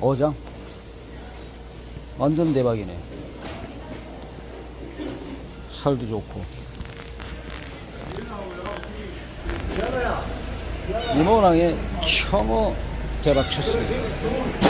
어장? 완전 대박이네. 살도 좋고. 이모랑의 혐오 대박 쳤습니다.